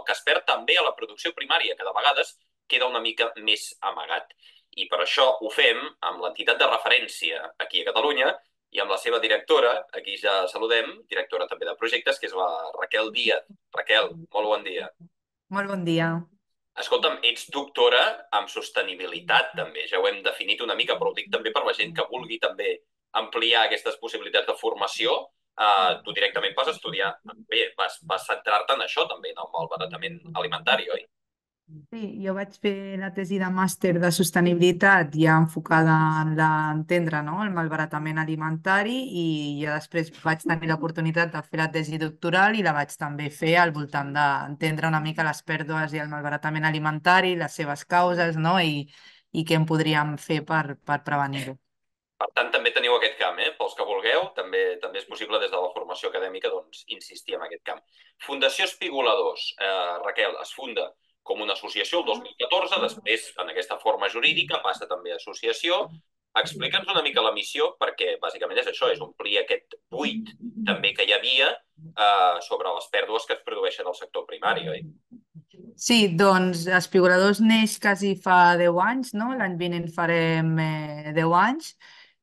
el que es perd també a la producció primària, que de vegades queda una mica més amagat. I per això ho fem amb l'entitat de referència aquí a Catalunya i amb la seva directora, aquí ja saludem, directora també de projectes, que és la Raquel Díaz. Raquel, molt bon dia. Molt bon dia. Escolta'm, ets doctora en sostenibilitat, també. Ja ho hem definit una mica, però ho dic també per la gent que vulgui també ampliar aquestes possibilitats de formació. Uh, tu directament vas estudiar, bé, vas, vas centrar-te en això també, en el malbaratament alimentari, oi? Sí, jo vaig fer la tesi de màster de sostenibilitat ja enfocada en l'entendre no? el malbaratament alimentari i ja després vaig tenir l'oportunitat de fer la tesi doctoral i la vaig també fer al voltant d'entendre una mica les pèrdues i el malbaratament alimentari, les seves causes no? I, i què en podríem fer per, per prevenir-ho. Per tant, també teniu aquest camp, eh? pels que vulgueu, també també és possible des de la formació acadèmica doncs, insistir en aquest camp. Fundació Espigoladors, eh, Raquel, es funda com una associació el 2014, després en aquesta forma jurídica passa també a associació. Explica'ns una mica la missió, perquè bàsicament és això, és omplir aquest buit també que hi havia eh, sobre les pèrdues que es produeixen al sector primari, oi? Sí, doncs Espigoladors neix quasi fa 10 anys, no? L'any vinent farem eh, 10 anys.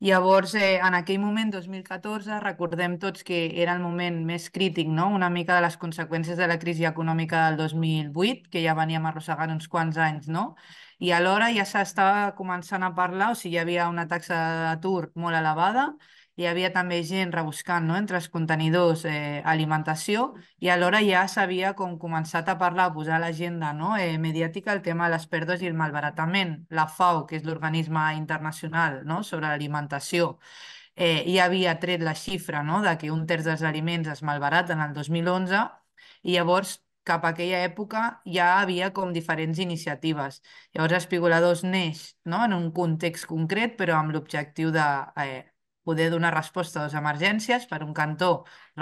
Llavors, eh, en aquell moment, 2014, recordem tots que era el moment més crític, no? una mica de les conseqüències de la crisi econòmica del 2008, que ja veníem arrossegant uns quants anys, no? I alhora ja s'estava començant a parlar, o sigui, hi havia una taxa d'atur molt elevada, hi havia també gent rebuscant no? entre els contenidors eh, alimentació i alhora ja s'havia com començat a parlar, a posar a l'agenda no? eh, mediàtica el tema de les pèrdues i el malbaratament. La FAO, que és l'organisme internacional no? sobre l'alimentació, eh, ja havia tret la xifra no? de que un terç dels aliments es malbaraten el 2011 i llavors cap a aquella època ja havia com diferents iniciatives. Llavors Espigoladors neix no? en un context concret però amb l'objectiu de eh, poder donar resposta a les emergències, per un cantó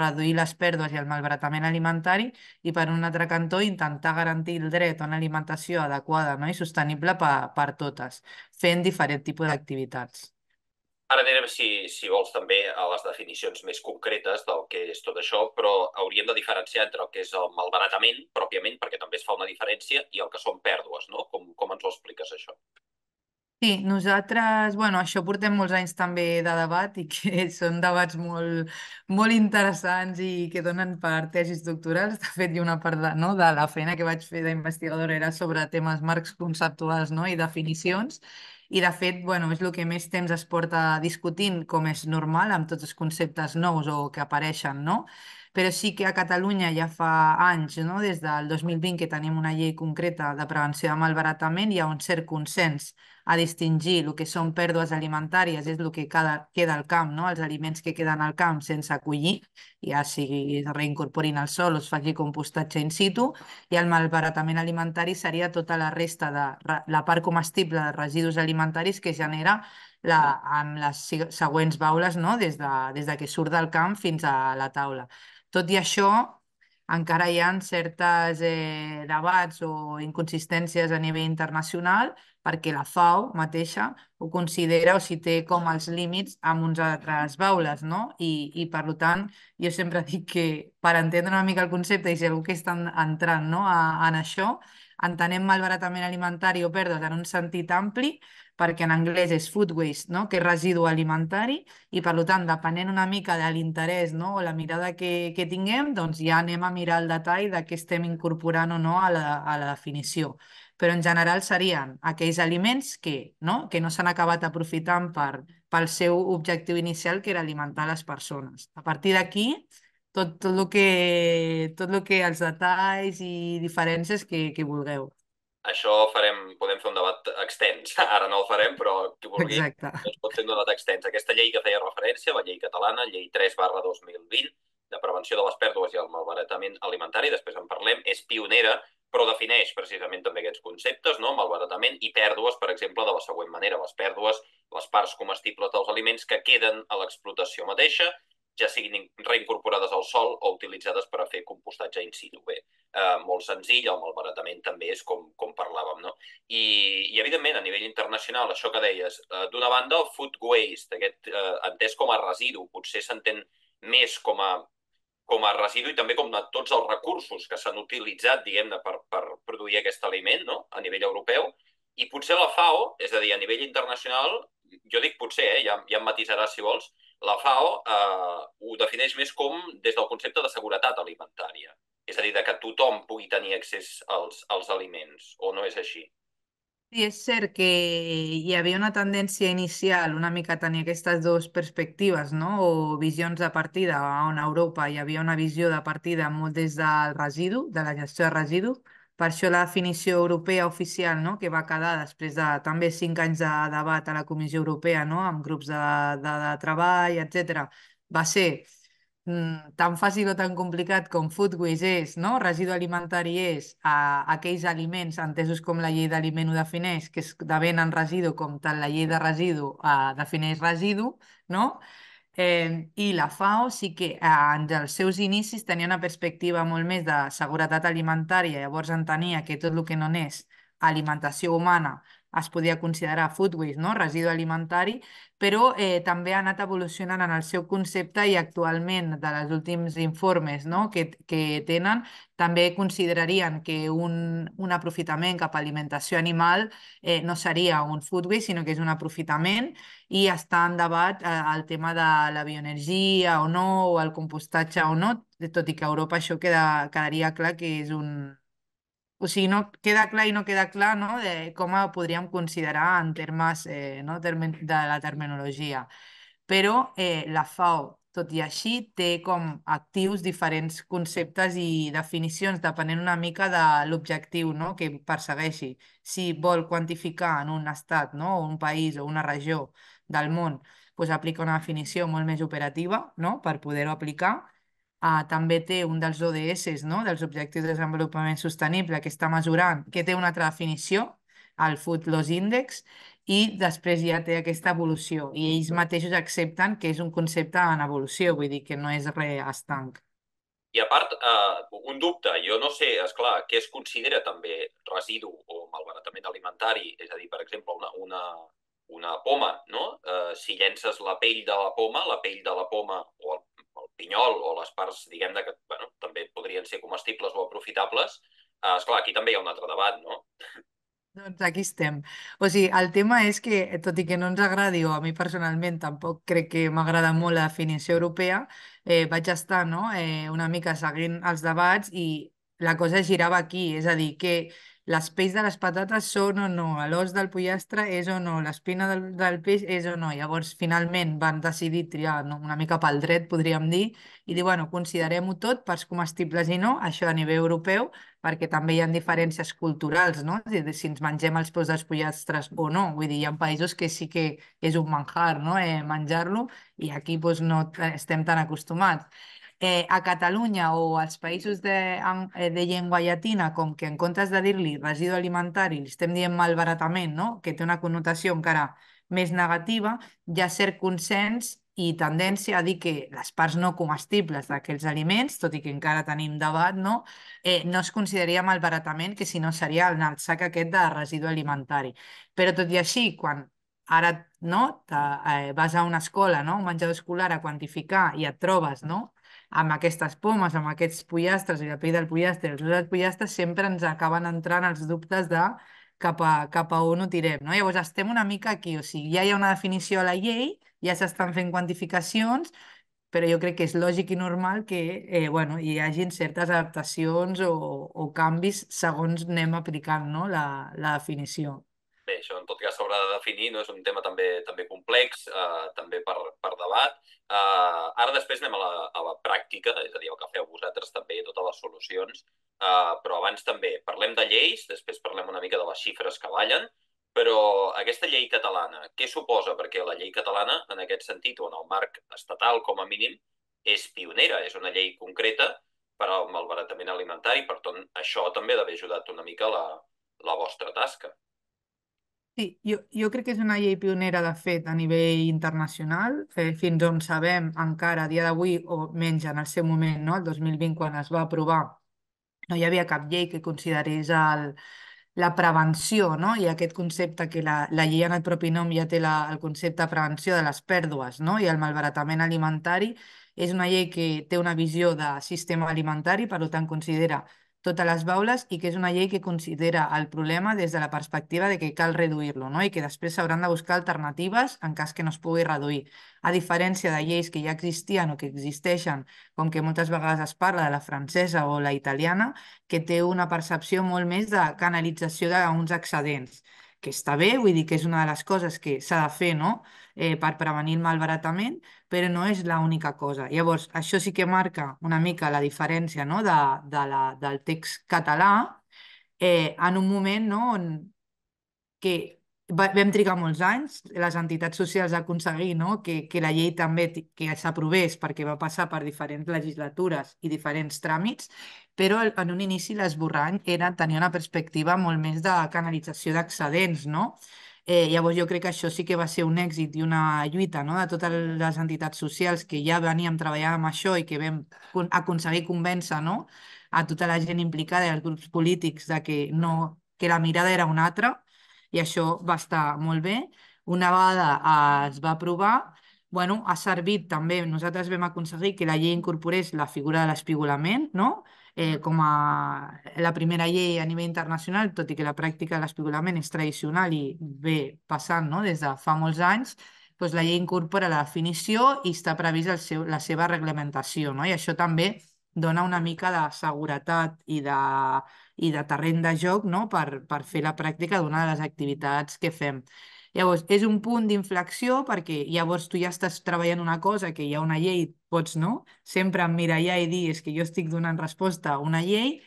reduir les pèrdues i el malbaratament alimentari i per un altre cantó intentar garantir el dret a una alimentació adequada no? i sostenible per, per totes, fent diferent tipus d'activitats. Ara anirem, si, si vols, també a les definicions més concretes del que és tot això, però hauríem de diferenciar entre el que és el malbaratament, pròpiament, perquè també es fa una diferència, i el que són pèrdues, no? Com, com ens ho expliques, això? Sí, nosaltres, bueno, això portem molts anys també de debat i que són debats molt, molt interessants i que donen per tesis doctorals. De fet, ha una part de, no, de la feina que vaig fer d'investigadora era sobre temes marcs conceptuals no, i definicions. I, de fet, bueno, és el que més temps es porta discutint, com és normal, amb tots els conceptes nous o que apareixen, no? Però sí que a Catalunya ja fa anys, no? des del 2020 que tenim una llei concreta de prevenció de malbaratament, hi ha un cert consens a distingir el que són pèrdues alimentàries, és el que cada, queda al camp, no? els aliments que queden al camp sense acollir, ja sigui reincorporin al sol o es faci compostatge in situ, i el malbaratament alimentari seria tota la resta de la part comestible de residus alimentaris que genera la, amb les següents baules no? des, de, des de que surt del camp fins a la taula. Tot i això, encara hi ha certes eh, debats o inconsistències a nivell internacional perquè la FAO mateixa ho considera o si té com els límits amb uns altres baules, no? I, i per tant, jo sempre dic que per entendre una mica el concepte i si algú que està entrant no, a, en això, entenem malbaratament alimentari o pèrdues en un sentit ampli, perquè en anglès és food waste, no? que és residu alimentari, i per tant, depenent una mica de l'interès no? o la mirada que, que tinguem, doncs ja anem a mirar el detall de què estem incorporant o no a la, a la definició però en general serien aquells aliments que no, que no s'han acabat aprofitant per, pel seu objectiu inicial, que era alimentar les persones. A partir d'aquí, tot, tot, el que, tot el que els detalls i diferències que, que vulgueu. Això farem, podem fer un debat extens. Ara no el farem, però qui vulgui Exacte. doncs pot fer un debat extens. Aquesta llei que feia referència, la llei catalana, llei 3 barra 2020, de prevenció de les pèrdues i el malbaratament alimentari, després en parlem, és pionera però defineix precisament també aquests conceptes, no? malbaratament i pèrdues, per exemple, de la següent manera. Les pèrdues, les parts comestibles dels aliments que queden a l'explotació mateixa, ja siguin reincorporades al sol o utilitzades per a fer compostatge in situ. Bé, eh, molt senzill, el malbaratament també és com, com parlàvem. No? I, I, evidentment, a nivell internacional, això que deies, eh, d'una banda, el food waste, aquest, eh, entès com a residu, potser s'entén més com a com a residu i també com a tots els recursos que s'han utilitzat, diguem-ne, per, per produir aquest aliment no? a nivell europeu. I potser la FAO, és a dir, a nivell internacional, jo dic potser, eh, ja, ja em matisaràs si vols, la FAO eh, ho defineix més com des del concepte de seguretat alimentària. És a dir, de que tothom pugui tenir accés als, als aliments, o no és així? Sí, és cert que hi havia una tendència inicial una mica tenir aquestes dues perspectives, no? o visions de partida, on a Europa hi havia una visió de partida molt des del residu, de la gestió de residu. Per això la definició europea oficial, no? que va quedar després de també cinc anys de debat a la Comissió Europea, no? amb grups de, de, de treball, etc, va ser mm, tan fàcil o tan complicat com food waste és, no? residu alimentari és a, aquells aliments entesos com la llei d'aliment ho defineix, que es devenen residu com tant la llei de residu eh, defineix residu, no? Eh, I la FAO sí que en els seus inicis tenia una perspectiva molt més de seguretat alimentària, llavors entenia que tot el que no és alimentació humana es podia considerar food waste, no? residu alimentari, però eh, també ha anat evolucionant en el seu concepte i actualment, dels últims informes no? que, que tenen, també considerarien que un, un aprofitament cap a alimentació animal eh, no seria un food waste, sinó que és un aprofitament i està en debat eh, el tema de la bioenergia o no, o el compostatge o no, tot i que a Europa això queda, quedaria clar que és un, o sigui, no queda clar i no queda clar no? de com ho podríem considerar en termes eh, no? de la terminologia. Però eh, la FAO, tot i així, té com actius diferents conceptes i definicions depenent una mica de l'objectiu no? que persegueixi. Si vol quantificar en un estat, no? o un país o una regió del món, doncs aplica una definició molt més operativa no? per poder-ho aplicar Uh, també té un dels ODS, no? dels Objectius de Desenvolupament Sostenible, que està mesurant, que té una altra definició, el Food Loss Index, i després ja té aquesta evolució. I ells mateixos accepten que és un concepte en evolució, vull dir que no és res estanc. I a part, uh, un dubte, jo no sé, és clar, què es considera també residu o malbaratament alimentari? És a dir, per exemple, una, una, una poma, no? Uh, si llences la pell de la poma, la pell de la poma pinyol o les parts, diguem de que bueno, també podrien ser comestibles o aprofitables, eh, esclar, aquí també hi ha un altre debat, no? Doncs aquí estem. O sigui, el tema és que, tot i que no ens agradi, o a mi personalment tampoc crec que m'agrada molt la definició europea, eh, vaig estar no? eh, una mica seguint els debats i la cosa girava aquí, és a dir, que les pells de les patates són o no, l'os del pollastre és o no, l'espina del, del peix és o no. Llavors, finalment, van decidir triar no, una mica pel dret, podríem dir, i dir, bueno, considerem-ho tot per comestibles i no, això a nivell europeu, perquè també hi ha diferències culturals, no? Si, si ens mengem els peus dels pollastres o no. Vull dir, hi ha països que sí que és un manjar, no?, eh, menjar-lo, i aquí doncs, no estem tan acostumats eh, a Catalunya o als països de, eh, de llengua llatina, com que en comptes de dir-li residu alimentari, li estem dient malbaratament, no? que té una connotació encara més negativa, hi ha cert consens i tendència a dir que les parts no comestibles d'aquells aliments, tot i que encara tenim debat, no, eh, no es consideraria malbaratament, que si no seria el sac aquest de residu alimentari. Però tot i així, quan ara no, eh, vas a una escola, no, un menjador escolar a quantificar i et trobes no, amb aquestes pomes, amb aquests pollastres i la pell del pollastre, els dels pollastres, sempre ens acaben entrant els dubtes de cap a, cap a on ho tirem. No? Llavors estem una mica aquí, o sigui, ja hi ha una definició a la llei, ja s'estan fent quantificacions, però jo crec que és lògic i normal que eh, bueno, hi hagin certes adaptacions o, o canvis segons anem aplicant no? la, la definició. Bé, això en tot s'haurà de definir, no? és un tema també també complex, eh, també per, per debat. Eh, ara després anem a la, a la pràctica, és a dir, el que feu vosaltres també, totes les solucions, eh, però abans també parlem de lleis, després parlem una mica de les xifres que ballen, però aquesta llei catalana, què suposa? Perquè la llei catalana, en aquest sentit, o en el marc estatal com a mínim, és pionera, és una llei concreta per al malbaratament alimentari, per tant, això també ha d'haver ajudat una mica la, la vostra tasca. Sí, jo, jo crec que és una llei pionera, de fet, a nivell internacional. Eh, fins on sabem, encara a dia d'avui, o menys en el seu moment, no? el 2020, quan es va aprovar, no hi havia cap llei que considerés el, la prevenció, no? i aquest concepte que la, la llei en el propi nom ja té la, el concepte de prevenció de les pèrdues no? i el malbaratament alimentari, és una llei que té una visió de sistema alimentari, per tant considera totes les baules i que és una llei que considera el problema des de la perspectiva de que cal reduir-lo no? i que després s'hauran de buscar alternatives en cas que no es pugui reduir. A diferència de lleis que ja existien o que existeixen, com que moltes vegades es parla de la francesa o la italiana, que té una percepció molt més de canalització d'uns excedents que està bé, vull dir que és una de les coses que s'ha de fer no? eh, per prevenir el malbaratament, però no és l'única cosa. Llavors, això sí que marca una mica la diferència no? de, de la, del text català eh, en un moment no? on que vam trigar molts anys, les entitats socials a aconseguir no? que, que la llei també que s'aprovés perquè va passar per diferents legislatures i diferents tràmits, però en un inici l'esborrany era tenir una perspectiva molt més de canalització d'excedents, no? Eh, llavors jo crec que això sí que va ser un èxit i una lluita no? de totes les entitats socials que ja veníem treballant amb això i que vam aconseguir convèncer no? a tota la gent implicada i als grups polítics de que, no, que la mirada era una altra i això va estar molt bé. Una vegada es va aprovar, bueno, ha servit també, nosaltres vam aconseguir que la llei incorporés la figura de l'espigolament, no? eh, com a la primera llei a nivell internacional, tot i que la pràctica de l'espigolament és tradicional i ve passant no? des de fa molts anys, doncs la llei incorpora la definició i està previst el seu, la seva reglamentació. No? I això també dona una mica de seguretat i de, i de terreny de joc no? per, per fer la pràctica d'una de les activitats que fem. Llavors, és un punt d'inflexió perquè llavors tu ja estàs treballant una cosa que hi ha una llei, pots, no? Sempre emmirallar i dir és que jo estic donant resposta a una llei.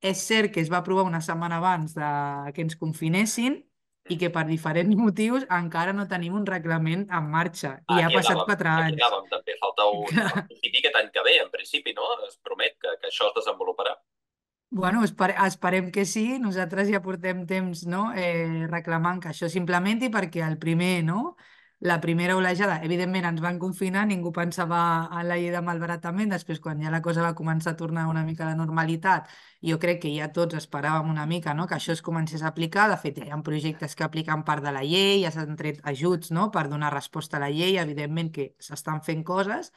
És cert que es va aprovar una setmana abans de que ens confinessin i que per diferents motius encara no tenim un reglament en marxa. I ha passat quatre anys. Acabem, també falta un, que any que ve, en principi, no? Es promet que, que això es desenvoluparà. Bueno, esper esperem que sí. Nosaltres ja portem temps no? eh, reclamant que això s'implementi perquè el primer, no? La primera olejada, evidentment ens van confinar, ningú pensava en la llei de malbaratament, després quan ja la cosa va començar a tornar una mica a la normalitat, jo crec que ja tots esperàvem una mica no? que això es comencés a aplicar, de fet ja hi ha projectes que apliquen part de la llei, ja s'han tret ajuts no? per donar resposta a la llei, evidentment que s'estan fent coses,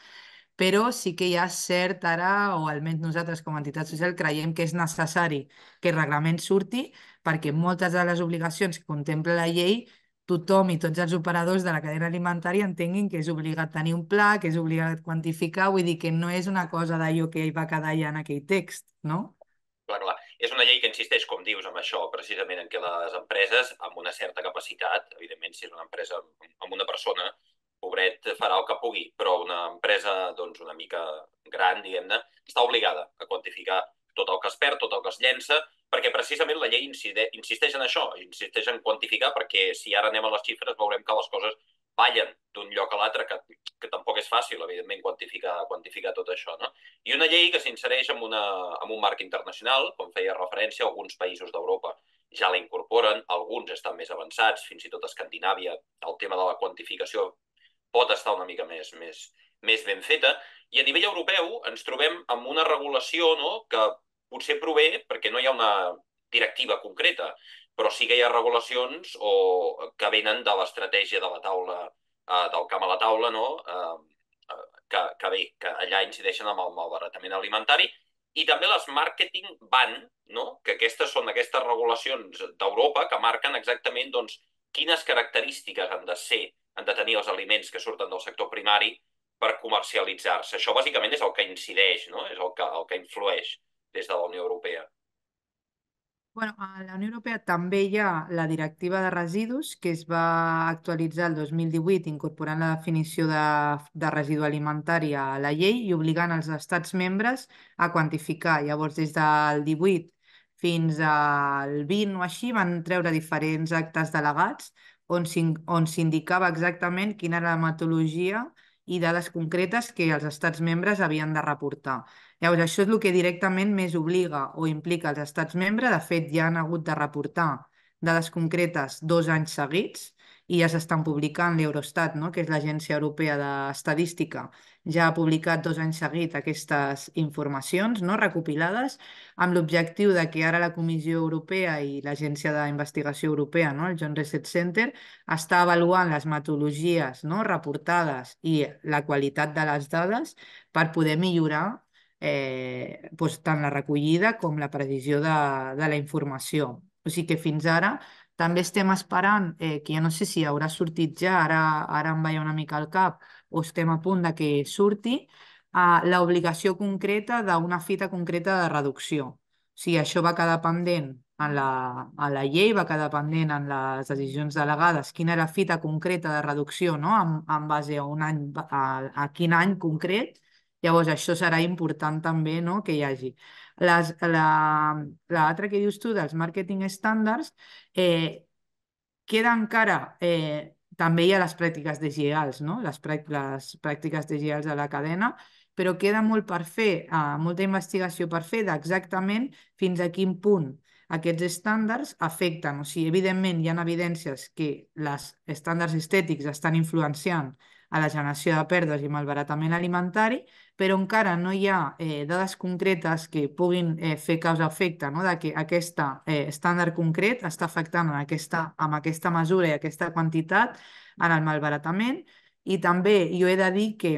però sí que hi ha cert ara, o almenys nosaltres com a entitat social creiem que és necessari que el reglament surti perquè moltes de les obligacions que contempla la llei tothom i tots els operadors de la cadena alimentària entenguin que és obligat tenir un pla, que és obligat quantificar, vull dir que no és una cosa d'allò que hi va quedar ja en aquell text, no? Clar, clar. És una llei que insisteix, com dius, amb això, precisament en què les empreses, amb una certa capacitat, evidentment, si és una empresa amb una persona, pobret farà el que pugui, però una empresa doncs, una mica gran, diguem-ne, està obligada a quantificar tot el que es perd, tot el que es llença, perquè precisament la llei insisteix en això, insisteix en quantificar, perquè si ara anem a les xifres veurem que les coses ballen d'un lloc a l'altre, que, que tampoc és fàcil, evidentment, quantificar, quantificar tot això. No? I una llei que s'insereix en, una, en un marc internacional, com feia referència, alguns països d'Europa ja la incorporen, alguns estan més avançats, fins i tot a Escandinàvia, el tema de la quantificació pot estar una mica més, més, més ben feta. I a nivell europeu ens trobem amb una regulació no, que potser prové perquè no hi ha una directiva concreta, però sí que hi ha regulacions o que venen de l'estratègia de la taula, eh, del camp a la taula, no? eh, que, que bé, que allà incideixen amb el malbaratament alimentari, i també les marketing ban, no? que aquestes són aquestes regulacions d'Europa que marquen exactament doncs, quines característiques han de ser han de tenir els aliments que surten del sector primari per comercialitzar-se. Això bàsicament és el que incideix, no? és el que, el que influeix des de la Unió Europea. Bueno, a la Unió Europea també hi ha la directiva de residus que es va actualitzar el 2018 incorporant la definició de, de residu alimentari a la llei i obligant els estats membres a quantificar. Llavors, des del 18 fins al 20 o així van treure diferents actes delegats on s'indicava exactament quina era la metodologia i dades concretes que els estats membres havien de reportar. Llavors, això és el que directament més obliga o implica els estats membres. De fet, ja han hagut de reportar dades concretes dos anys seguits i ja s'estan publicant l'Eurostat, no? que és l'Agència Europea d'Estadística, ja ha publicat dos anys seguit aquestes informacions no, recopilades amb l'objectiu de que ara la Comissió Europea i l'Agència d'Investigació Europea, no, el John Reset Center, està avaluant les metodologies no, reportades i la qualitat de les dades per poder millorar eh, doncs, tant la recollida com la precisió de, de la informació. O sigui que fins ara també estem esperant, eh, que ja no sé si haurà sortit ja, ara, ara em veia una mica al cap, o estem a punt de que surti, eh, l'obligació concreta d'una fita concreta de reducció. O sigui, això va quedar pendent en la, en la llei, va quedar pendent en les decisions delegades quina era la fita concreta de reducció, no? en, en base a un any, a, a quin any concret, Llavors, això serà important també no? que hi hagi. L'altre que dius tu dels marketing standards, eh, queda encara... Eh, també hi ha les pràctiques deslleials, no? les, les pràctiques de la cadena, però queda molt per fer, eh, molta investigació per fer d'exactament fins a quin punt aquests estàndards afecten. O sigui, evidentment, hi ha evidències que els estàndards estètics estan influenciant a la generació de pèrdues i malbaratament alimentari, però encara no hi ha eh, dades concretes que puguin eh, fer causa-efecte no? de que aquest eh, estàndard concret està afectant en aquesta, amb aquesta mesura i aquesta quantitat en el malbaratament i també jo he de dir que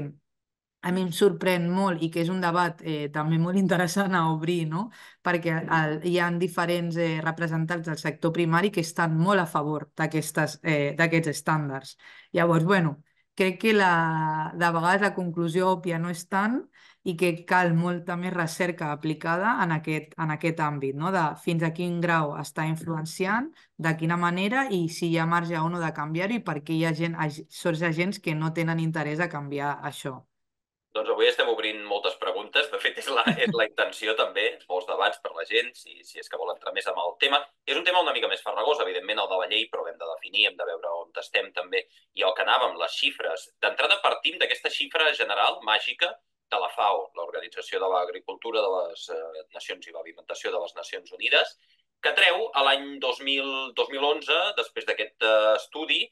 a mi em sorprèn molt i que és un debat eh, també molt interessant a obrir, no? perquè el, hi ha diferents eh, representants del sector primari que estan molt a favor d'aquests eh, estàndards. Llavors, bueno, crec que la, de vegades la conclusió òbvia no és tant i que cal molta més recerca aplicada en aquest, en aquest àmbit, no? de fins a quin grau està influenciant, de quina manera i si hi ha marge o no de canviar-ho i per què hi ha gent, sorts agents que no tenen interès a canviar això. Doncs avui estem obrint moltes preguntes. De fet, és la, és la intenció també, molts debats per la gent, si, si és que vol entrar més amb el tema. És un tema una mica més farragós, evidentment, el de la llei, però hem de definir, hem de veure on estem també. I el que anàvem, les xifres. D'entrada partim d'aquesta xifra general, màgica, de la FAO, l'Organització de l'Agricultura de les eh, Nacions i l'Alimentació de les Nacions Unides, que treu a l'any 2011, després d'aquest eh, estudi,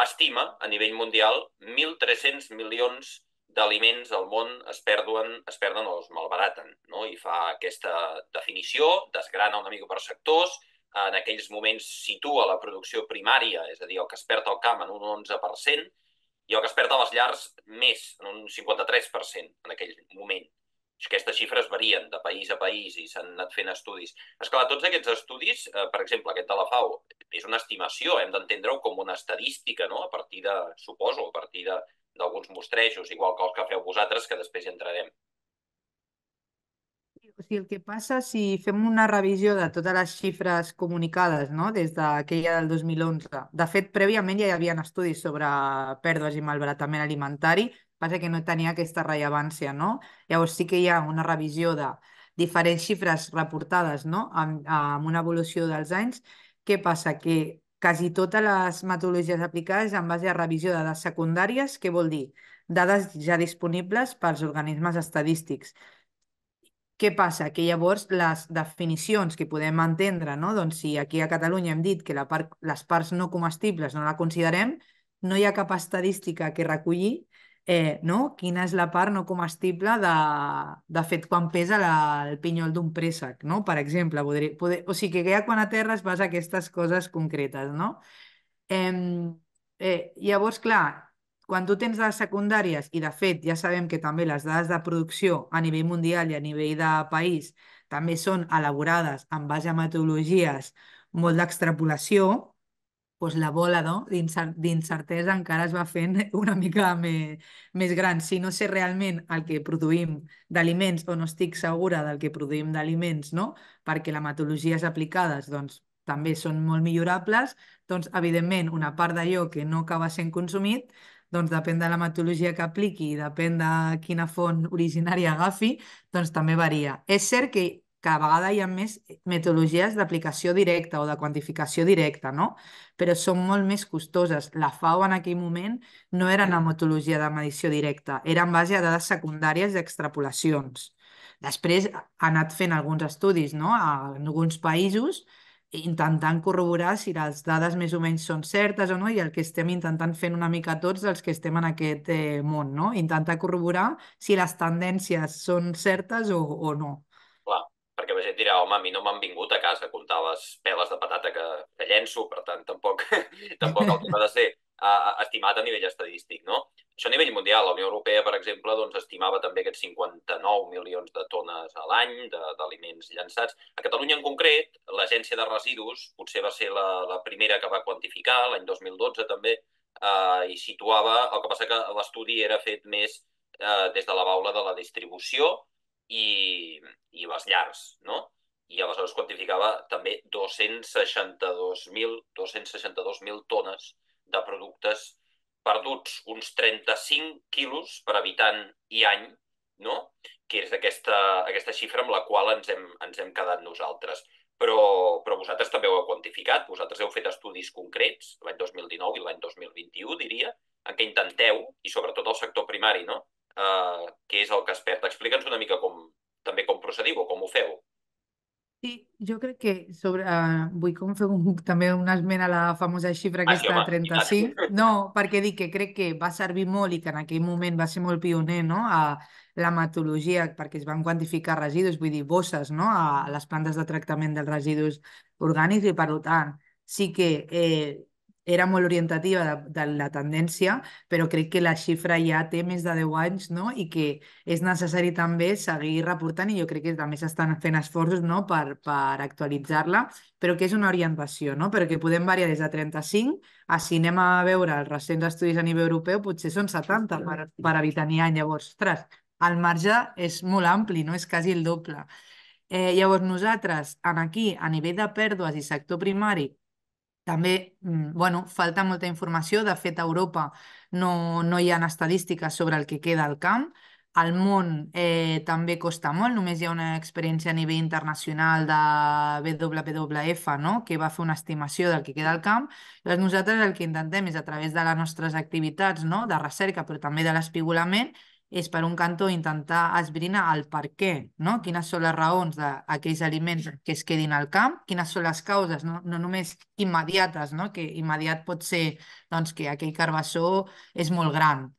estima a nivell mundial 1.300 milions d'aliments al món es perden, es perden o es malbaraten, no? i fa aquesta definició, desgrana una mica per sectors, en aquells moments situa la producció primària, és a dir, el que es perd al camp en un 11%, i el que es perd a les llars més, en un 53% en aquell moment. Aquestes xifres varien de país a país i s'han anat fent estudis. És clar, tots aquests estudis, eh, per exemple, aquest de la FAO, és una estimació, hem d'entendre-ho com una estadística, no? a partir de, suposo, a partir de, d'alguns mostrejos, igual que els que feu vosaltres, que després hi entrarem. O sigui, el que passa, si fem una revisió de totes les xifres comunicades no? des d'aquella del 2011, de fet, prèviament ja hi havia estudis sobre pèrdues i malbaratament alimentari, passa que no tenia aquesta rellevància, no? Llavors sí que hi ha una revisió de diferents xifres reportades no? amb, amb una evolució dels anys. Què passa? Que quasi totes les metodologies aplicades en base a revisió de dades secundàries, què vol dir? Dades ja disponibles pels organismes estadístics. Què passa? Que llavors les definicions que podem entendre, no? doncs si aquí a Catalunya hem dit que la part, les parts no comestibles no la considerem, no hi ha cap estadística que recollir eh, no? quina és la part no comestible de, de fet quan pesa la, el pinyol d'un préssec, no? per exemple. Podria, poder, o sigui que ja quan aterres vas a aquestes coses concretes. No? Eh, eh, llavors, clar, quan tu tens dades secundàries, i de fet ja sabem que també les dades de producció a nivell mundial i a nivell de país també són elaborades en base a metodologies molt d'extrapolació, doncs la bola no? d'incertesa encara es va fent una mica més, més gran. Si no sé realment el que produïm d'aliments o no estic segura del que produïm d'aliments, no? perquè les metodologies aplicades doncs, també són molt millorables, doncs, evidentment, una part d'allò que no acaba sent consumit doncs depèn de la metodologia que apliqui depèn de quina font originària agafi, doncs també varia. És cert que cada vegada hi ha més metodologies d'aplicació directa o de quantificació directa, no? Però són molt més costoses. La FAO en aquell moment no era una metodologia de medició directa, era en base a dades secundàries d'extrapolacions. Després ha anat fent alguns estudis no? a alguns països intentant corroborar si les dades més o menys són certes o no, i el que estem intentant fent una mica tots els que estem en aquest eh, món, no? Intentar corroborar si les tendències són certes o, o no. Perquè la gent dirà, home, a mi no m'han vingut a casa a comptar les peles de patata que, que llenço, per tant, tampoc, tampoc el ha de ser uh, estimat a nivell estadístic, no? Això a nivell mundial. La Unió Europea, per exemple, doncs, estimava també aquests 59 milions de tones a l'any d'aliments llançats. A Catalunya en concret, l'Agència de Residus potser va ser la, la primera que va quantificar, l'any 2012 també, eh, i situava, el que passa que l'estudi era fet més eh, des de la baula de la distribució i, i les llars, no? i aleshores quantificava també 262.000 262 tones de productes perduts, uns 35 quilos per habitant i any, no? que és aquesta, aquesta xifra amb la qual ens hem, ens hem quedat nosaltres. Però, però vosaltres també ho heu quantificat, vosaltres heu fet estudis concrets, l'any 2019 i l'any 2021, diria, en què intenteu, i sobretot el sector primari, no? Uh, què és el que es perd. Explica'ns una mica com, també com procediu o com ho feu. Sí, jo crec que sobre, uh, vull com fer un, també una esmena a la famosa xifra aquesta ah, sí, de 35. No, perquè dic que crec que va servir molt i que en aquell moment va ser molt pioner no? a la metodologia perquè es van quantificar residus, vull dir, bosses no? a les plantes de tractament dels residus orgànics i per tant sí que eh, era molt orientativa de, de la tendència, però crec que la xifra ja té més de 10 anys no? i que és necessari també seguir reportant i jo crec que també s'estan fent esforços no? per, per actualitzar-la, però que és una orientació, no? perquè podem variar des de 35 a si anem a veure els recents estudis a nivell europeu, potser són 70 per, per habitant i any. Llavors, ostres, el marge és molt ampli, no? és quasi el doble. Eh, llavors, nosaltres, en aquí, a nivell de pèrdues i sector primari, també, mm, bueno, falta molta informació. De fet, a Europa no, no hi ha estadístiques sobre el que queda al camp. Al món eh, també costa molt, només hi ha una experiència a nivell internacional de WWF, no? que va fer una estimació del que queda al camp. Llavors nosaltres el que intentem és a través de les nostres activitats no? de recerca, però també de l'espigolament, és per un cantó intentar esbrinar el per què, no? quines són les raons d'aquells aliments que es quedin al camp, quines són les causes, no, no només immediates, no? que immediat pot ser doncs, que aquell carbassó és molt gran,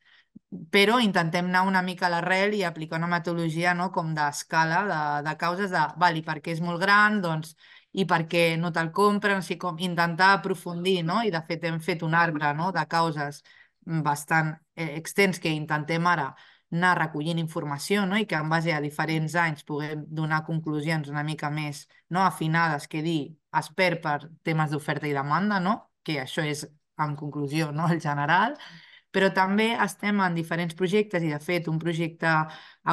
però intentem anar una mica a l'arrel i aplicar una metodologia no? com d'escala de, de causes de, val, i per què és molt gran, doncs, i per què no te'l compren, així com intentar aprofundir, no? i de fet hem fet un arbre no? de causes bastant eh, extens que intentem ara anar recollint informació no? i que en base a diferents anys puguem donar conclusions una mica més no afinades que dir es perd per temes d'oferta i demanda, no? que això és en conclusió no? el general, però també estem en diferents projectes i de fet un projecte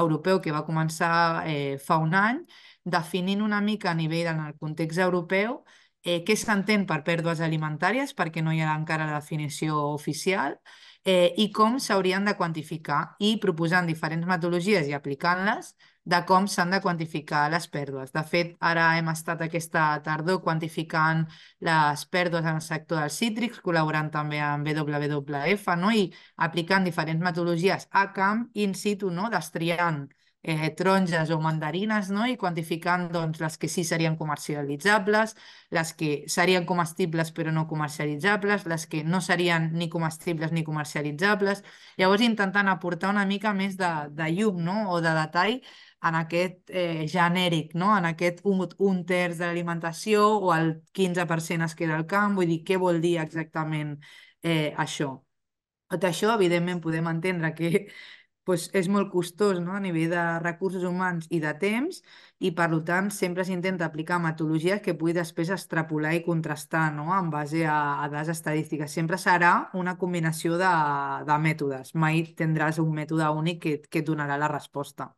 europeu que va començar eh, fa un any definint una mica a nivell en el context europeu eh, què s'entén per pèrdues alimentàries perquè no hi ha encara la definició oficial eh, i com s'haurien de quantificar i proposant diferents metodologies i aplicant-les de com s'han de quantificar les pèrdues. De fet, ara hem estat aquesta tardor quantificant les pèrdues en el sector dels cítrics, col·laborant també amb WWF no? i aplicant diferents metodologies a camp in situ, no? destriant eh, taronges o mandarines no? i quantificant doncs, les que sí serien comercialitzables, les que serien comestibles però no comercialitzables, les que no serien ni comestibles ni comercialitzables. Llavors intentant aportar una mica més de, de llum no? o de detall en aquest eh, genèric, no? en aquest un, un terç de l'alimentació o el 15% es queda al camp, vull dir, què vol dir exactament eh, això? Tot això, evidentment, podem entendre que pues, és molt costós no? a nivell de recursos humans i de temps i per tant sempre s'intenta aplicar metodologies que pugui després extrapolar i contrastar no? en base a, a dades estadístiques. Sempre serà una combinació de, de mètodes, mai tindràs un mètode únic que, que et donarà la resposta.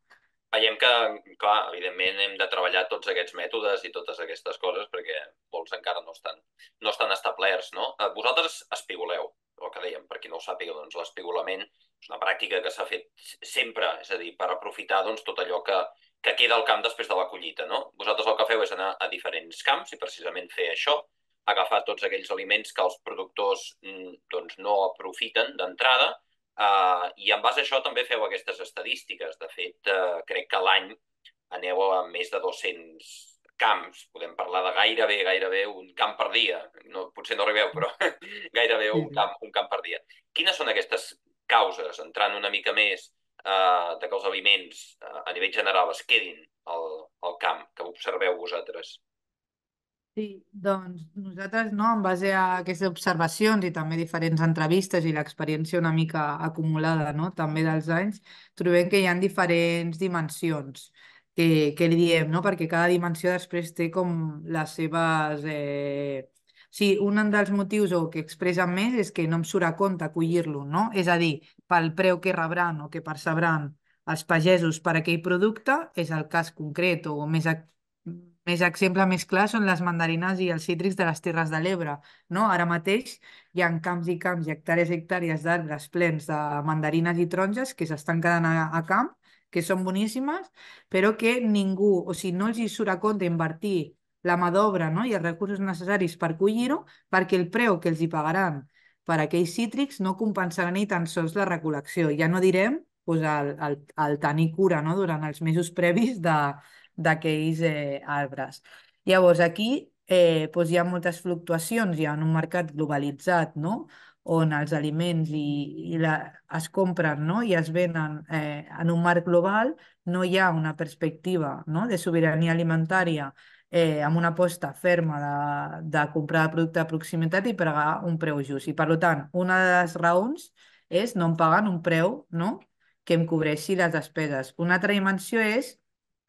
Veiem que, clar, evidentment hem de treballar tots aquests mètodes i totes aquestes coses perquè molts encara no estan, no estan establerts, no? Eh, vosaltres espigoleu, el que dèiem, per qui no ho sàpiga, doncs l'espigolament és una pràctica que s'ha fet sempre, és a dir, per aprofitar doncs, tot allò que, que queda al camp després de la collita. No? Vosaltres el que feu és anar a diferents camps i precisament fer això, agafar tots aquells aliments que els productors mm, doncs, no aprofiten d'entrada eh, i en base a això també feu aquestes estadístiques. De fet, eh, crec que l'any aneu a més de 200 camps. Podem parlar de gairebé, gairebé un camp per dia. No, potser no arribeu, però gairebé un camp, un camp per dia. Quines són aquestes causes, entrant una mica més eh, de que els aliments eh, a nivell general es quedin al, al camp, que observeu vosaltres? Sí, doncs nosaltres, no, en base a aquestes observacions i també diferents entrevistes i l'experiència una mica acumulada, no, també dels anys, trobem que hi ha diferents dimensions que, que li diem, no? perquè cada dimensió després té com les seves... Eh... Sí, un dels motius o que expressen més és que no em surt a compte acollir-lo, no? És a dir, pel preu que rebran o que percebran els pagesos per aquell producte, és el cas concret o més, més exemple més clar són les mandarines i els cítrics de les Terres de l'Ebre. No? Ara mateix hi ha camps i camps i hectàrees i hectàrees d'arbres plens de mandarines i taronges que s'estan quedant a, a camp que són boníssimes, però que ningú, o sigui, no els hi surt a compte invertir la mà d'obra no? i els recursos necessaris per collir-ho, perquè el preu que els hi pagaran per aquells cítrics no compensarà ni tan sols la recol·lecció. Ja no direm pues, el, el, el tenir cura no? durant els mesos previs d'aquells eh, arbres. Llavors, aquí eh, pues, hi ha moltes fluctuacions, hi ha un mercat globalitzat, no? On els aliments i, i la, es compren no? i es venen eh, en un marc global, no hi ha una perspectiva no? de sobirania alimentària eh, amb una aposta ferma de, de comprar producte de proximitat i pagar un preu just. I, per tant, una de les raons és no em paguen un preu no? que em cobreixi les despeses. Una altra dimensió és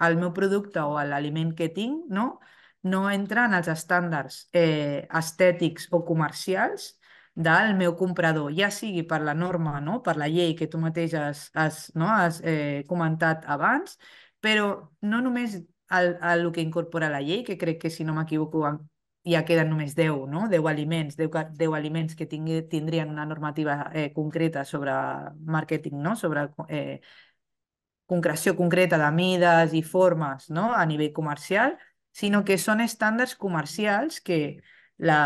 el meu producte o l'aliment que tinc no, no entra en els estàndards eh, estètics o comercials del meu comprador, ja sigui per la norma, no? per la llei que tu mateix has, has, no? has eh, comentat abans, però no només el, el, que incorpora la llei, que crec que si no m'equivoco ja queden només 10, no? 10 aliments, 10, 10 aliments que tingui, tindrien una normativa eh, concreta sobre màrqueting, no? sobre eh, concreció concreta de mides i formes no? a nivell comercial, sinó que són estàndards comercials que la,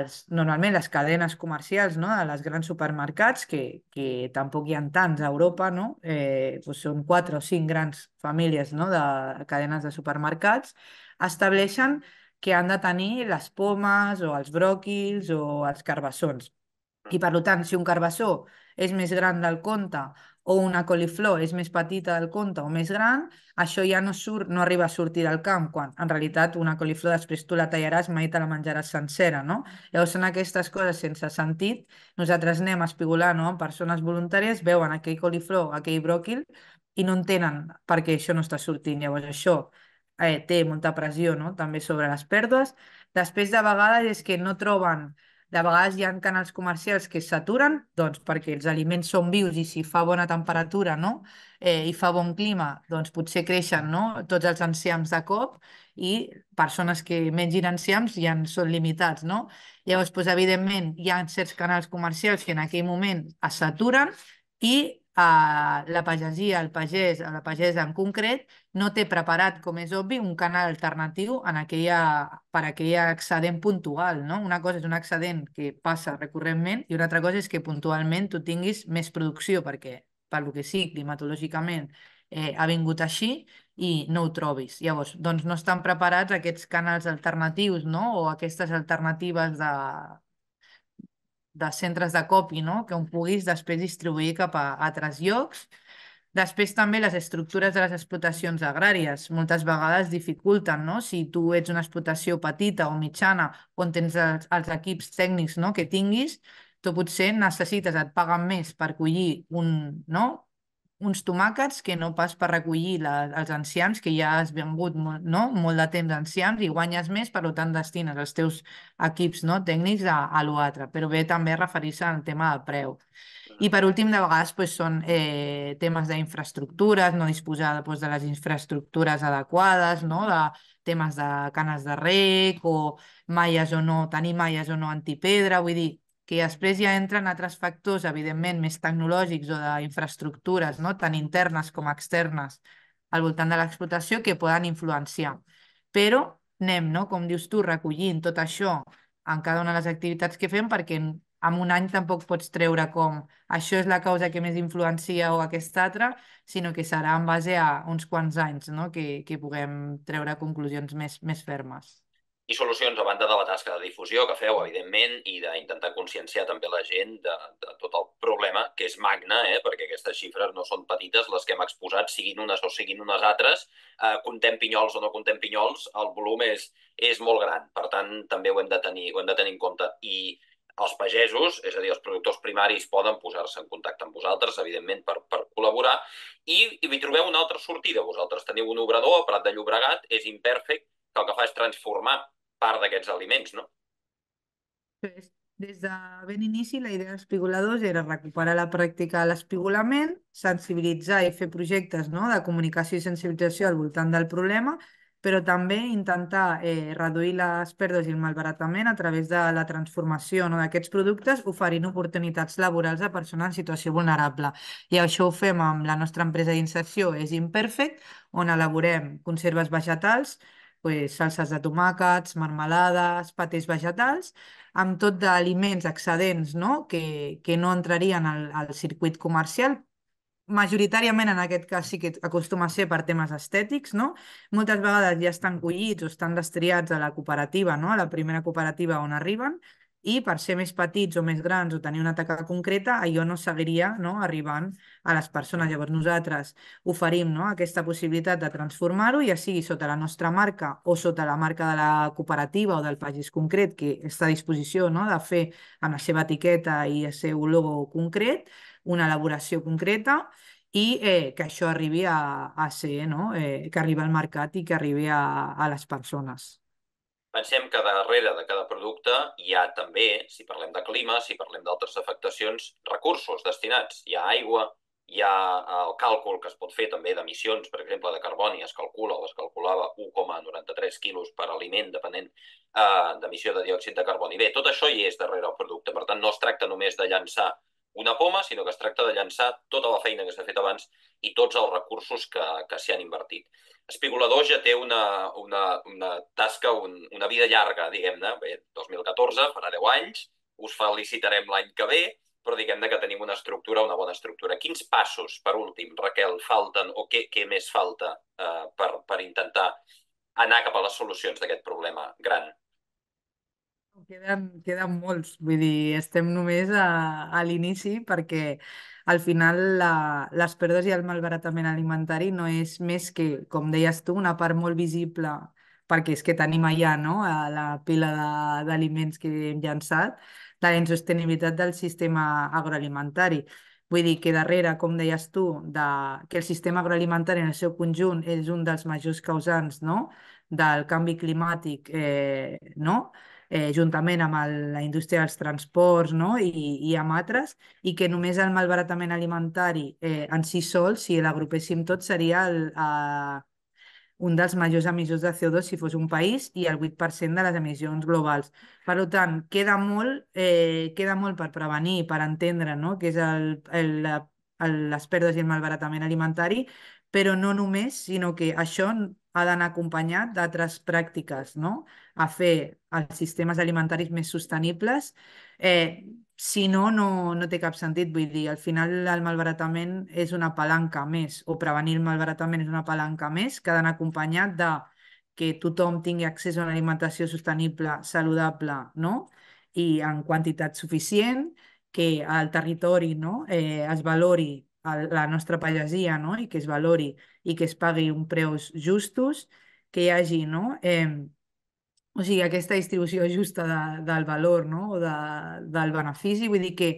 els, normalment les cadenes comercials no, de les grans supermercats, que, que tampoc hi ha tants a Europa, no? eh, doncs són quatre o cinc grans famílies no, de cadenes de supermercats, estableixen que han de tenir les pomes o els bròquils o els carbassons. I per tant, si un carbassó és més gran del compte o una coliflor és més petita del compte o més gran, això ja no, surt, no arriba a sortir del camp, quan en realitat una coliflor després tu la tallaràs, mai te la menjaràs sencera, no? Llavors són aquestes coses sense sentit, nosaltres anem a espigolar no? persones voluntàries, veuen aquell coliflor, aquell bròquil, i no entenen per què això no està sortint. Llavors això eh, té molta pressió no? també sobre les pèrdues. Després de vegades és que no troben de vegades hi ha canals comercials que s'aturen, doncs perquè els aliments són vius i si fa bona temperatura no? eh, i fa bon clima, doncs potser creixen no? tots els enciams de cop i persones que mengin enciams ja en són limitats. No? Llavors, doncs, evidentment, hi ha certs canals comercials que en aquell moment es saturen i la pagesia, el pagès, la pagesa en concret, no té preparat, com és obvi, un canal alternatiu en aquella, per aquell excedent puntual. No? Una cosa és un excedent que passa recurrentment i una altra cosa és que puntualment tu tinguis més producció perquè, per lo que sí, climatològicament, eh, ha vingut així i no ho trobis. Llavors, doncs no estan preparats aquests canals alternatius no? o aquestes alternatives de, de centres de copi, no? que on puguis després distribuir cap a altres llocs. Després també les estructures de les explotacions agràries moltes vegades dificulten, no? Si tu ets una explotació petita o mitjana on tens els, els equips tècnics no? que tinguis, tu potser necessites, et paguen més per collir un, no? Uns tomàquets que no pas per recollir la, els enciams, que ja has vengut molt, no? molt de temps d'enciams i guanyes més, per tant destines els teus equips no? tècnics a, a l'altre, però bé també referir-se al tema del preu. I per últim, de vegades pues, són eh, temes d'infraestructures, no disposar pues, de les infraestructures adequades, no? de temes de canes de rec o malles o no, tenir malles o no antipedra, vull dir, que després ja entren altres factors, evidentment, més tecnològics o d'infraestructures, no? tant internes com externes, al voltant de l'explotació, que poden influenciar. Però anem, no? com dius tu, recollint tot això en cada una de les activitats que fem perquè en un any tampoc pots treure com això és la causa que més influencia o aquesta altra, sinó que serà en base a uns quants anys no? que, que puguem treure conclusions més, més fermes i solucions a banda de la tasca de difusió que feu, evidentment, i d'intentar conscienciar també la gent de, de tot el problema, que és magna, eh? perquè aquestes xifres no són petites, les que hem exposat, siguin unes o siguin unes altres, eh, contem pinyols o no contem pinyols, el volum és, és molt gran. Per tant, també ho hem de tenir, ho hem de tenir en compte. I els pagesos, és a dir, els productors primaris, poden posar-se en contacte amb vosaltres, evidentment, per, per col·laborar, i, i hi trobeu una altra sortida. Vosaltres teniu un obrador a Prat de Llobregat, és imperfect, que el que fa és transformar part d'aquests aliments, no? Des de ben inici, la idea dels espigoladors era recuperar la pràctica de l'espigolament, sensibilitzar i fer projectes no? de comunicació i sensibilització al voltant del problema, però també intentar eh, reduir les pèrdues i el malbaratament a través de la transformació no, d'aquests productes, oferint oportunitats laborals a persones en situació vulnerable. I això ho fem amb la nostra empresa d'inserció, és Imperfect, on elaborem conserves vegetals, pues, salses de tomàquets, marmelades, patés vegetals, amb tot d'aliments excedents no? que, que no entrarien al, al circuit comercial, majoritàriament en aquest cas sí que acostuma a ser per temes estètics, no? Moltes vegades ja estan collits o estan destriats a la cooperativa, no? A la primera cooperativa on arriben, i per ser més petits o més grans o tenir una taca concreta, allò no seguiria no, arribant a les persones. Llavors nosaltres oferim no, aquesta possibilitat de transformar-ho, ja sigui sota la nostra marca o sota la marca de la cooperativa o del pagès concret que està a disposició no, de fer amb la seva etiqueta i el seu logo concret, una elaboració concreta i eh, que això arribi a, a ser, no? eh, que arribi al mercat i que arribi a, a les persones. Pensem que darrere de cada producte hi ha també, si parlem de clima, si parlem d'altres afectacions, recursos destinats. Hi ha aigua, hi ha el càlcul que es pot fer també d'emissions, per exemple, de carboni, es calcula o es calculava 1,93 quilos per aliment, depenent eh, d'emissió de diòxid de carboni. Bé, tot això hi és darrere el producte, per tant no es tracta només de llançar una poma, sinó que es tracta de llançar tota la feina que s'ha fet abans i tots els recursos que, que s'hi han invertit. Espigolador ja té una, una, una tasca, un, una vida llarga, diguem-ne. Bé, 2014, farà 10 anys, us felicitarem l'any que ve, però diguem-ne que tenim una estructura, una bona estructura. Quins passos, per últim, Raquel, falten o què, què més falta eh, per, per intentar anar cap a les solucions d'aquest problema gran? Queden, queden molts, vull dir, estem només a, a l'inici perquè al final la, les pèrdues i el malbaratament alimentari no és més que, com deies tu, una part molt visible perquè és que tenim allà no? a la pila d'aliments que hem llançat, de la insostenibilitat del sistema agroalimentari. Vull dir que darrere, com deies tu, de, que el sistema agroalimentari en el seu conjunt és un dels majors causants no? del canvi climàtic, eh, no? Eh, juntament amb el, la indústria dels transports no? I, i amb altres, i que només el malbaratament alimentari eh, en si sol, si l'agrupéssim tot, seria el, eh, un dels majors emissors de CO2 si fos un país i el 8% de les emissions globals. Per tant, queda molt, eh, queda molt per prevenir, per entendre no? què és el, el, el, les pèrdues i el malbaratament alimentari, però no només, sinó que això ha d'anar acompanyat d'altres pràctiques, no? a fer els sistemes alimentaris més sostenibles, eh, si no, no, no té cap sentit. Vull dir, al final el malbaratament és una palanca més, o prevenir el malbaratament és una palanca més, que ha d'anar acompanyat de que tothom tingui accés a una alimentació sostenible, saludable, no? i en quantitat suficient, que al territori no? eh, es valori la nostra pagesia no? i que es valori i que es pagui un preus justos, que hi hagi no? eh, o sigui, aquesta distribució justa de, del valor no? o de, del benefici, vull dir que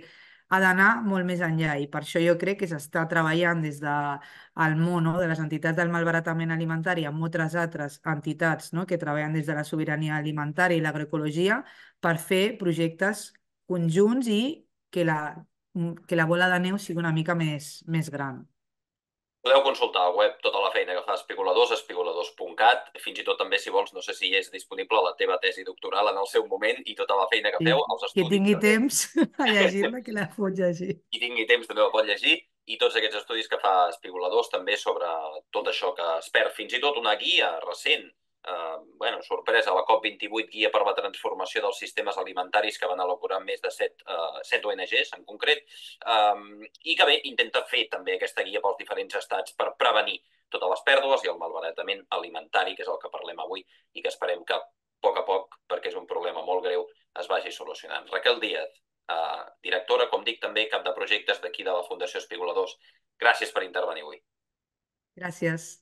ha d'anar molt més enllà i per això jo crec que s'està treballant des del de, món no? de les entitats del malbaratament alimentari amb moltes altres entitats no? que treballen des de la sobirania alimentària i l'agroecologia per fer projectes conjunts i que la, que la bola de neu sigui una mica més, més gran. Podeu consultar al web tota la feina que fa Espigoladors, espigoladors.cat, fins i tot també, si vols, no sé si és disponible la teva tesi doctoral en el seu moment i tota la feina que feu, els estudis... Que tingui també. temps a llegir-la, que la pot llegir. Qui tingui temps també la pot llegir i tots aquests estudis que fa Espigoladors també sobre tot això que es perd. Fins i tot una guia recent eh, bueno, sorpresa, la COP28 guia per la transformació dels sistemes alimentaris que van elaborar més de 7, uh, 7 ONGs en concret, um, i que bé, intenta fer també aquesta guia pels diferents estats per prevenir totes les pèrdues i el malbaratament alimentari, que és el que parlem avui, i que esperem que a poc a poc, perquè és un problema molt greu, es vagi solucionant. Raquel Díaz, uh, directora, com dic, també cap de projectes d'aquí de la Fundació Espigoladors. Gràcies per intervenir avui. Gràcies.